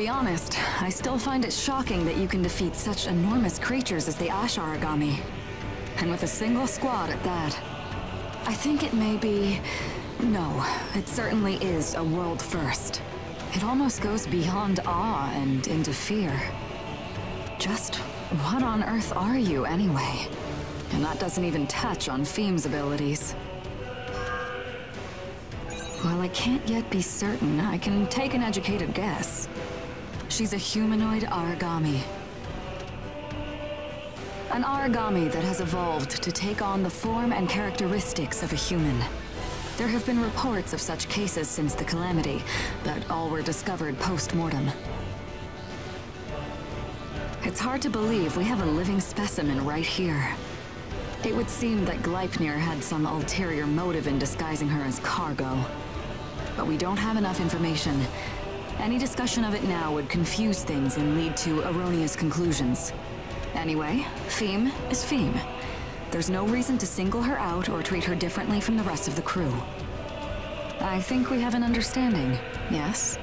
be honest, I still find it shocking that you can defeat such enormous creatures as the Ash Aragami. And with a single squad at that. I think it may be... No, it certainly is a world first. It almost goes beyond awe and into fear. Just what on earth are you, anyway? And that doesn't even touch on Fiem's abilities. While I can't yet be certain, I can take an educated guess. She's a humanoid Aragami. An Aragami that has evolved to take on the form and characteristics of a human. There have been reports of such cases since the Calamity, but all were discovered post-mortem. It's hard to believe we have a living specimen right here. It would seem that Gleipnir had some ulterior motive in disguising her as cargo. But we don't have enough information. Any discussion of it now would confuse things and lead to erroneous conclusions. Anyway, Fiem is Fiem. There's no reason to single her out or treat her differently from the rest of the crew. I think we have an understanding, yes?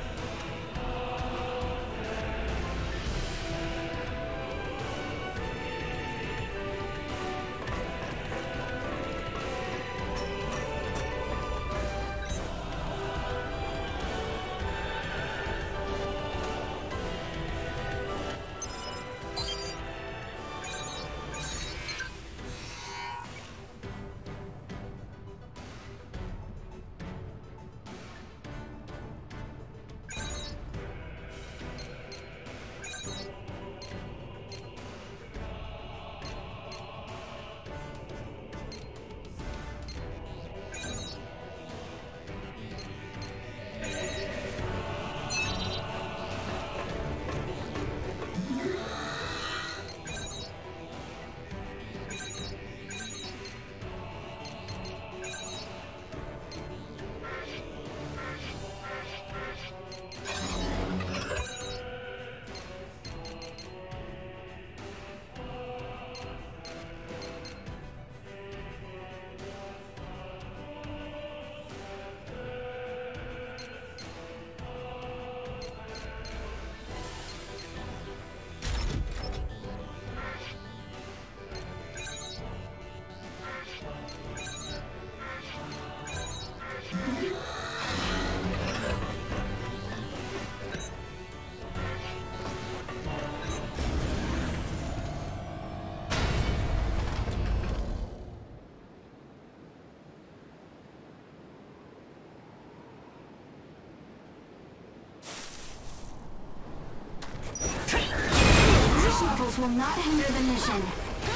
Will not hinder the mission.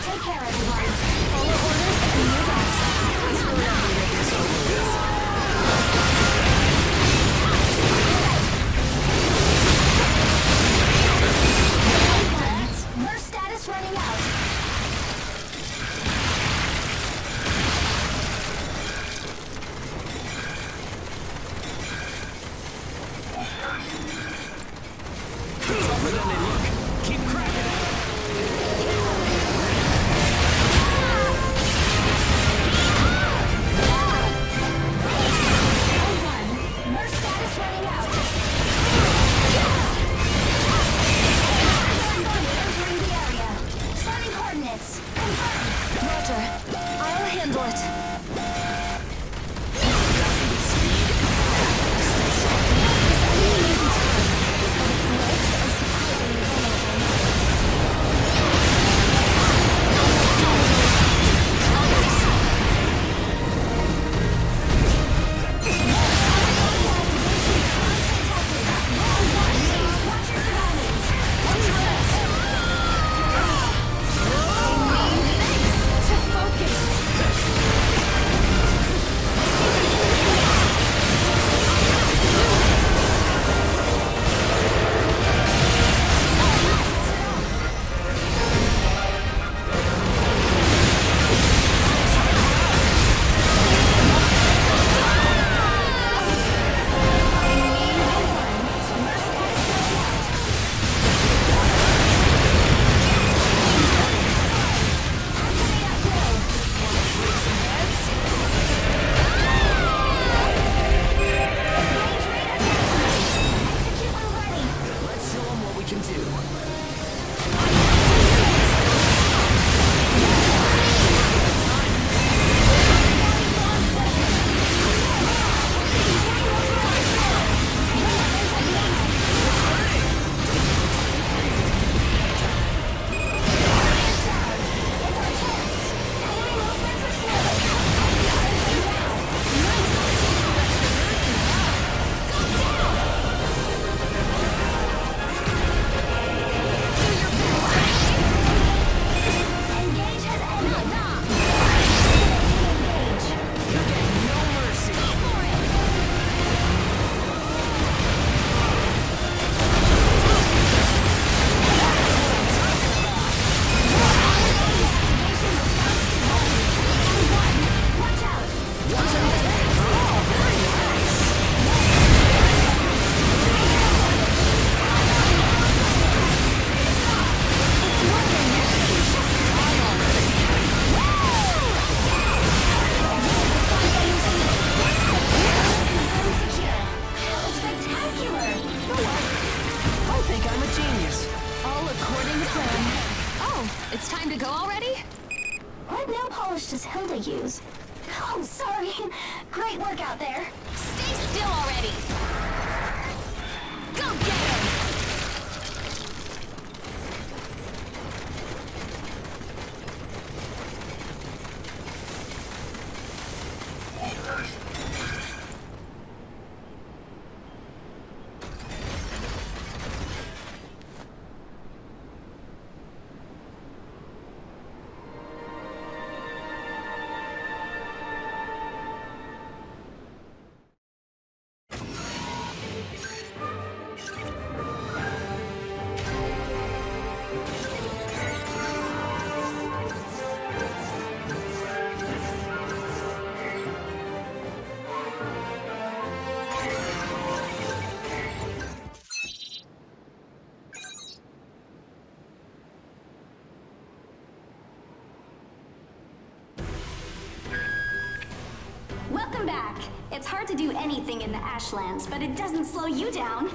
Take care, everyone. Follow orders and move out. It's time to go already? What nail polish does Hilda use? Oh, sorry. Great work out there. Stay still already! It's hard to do anything in the Ashlands, but it doesn't slow you down.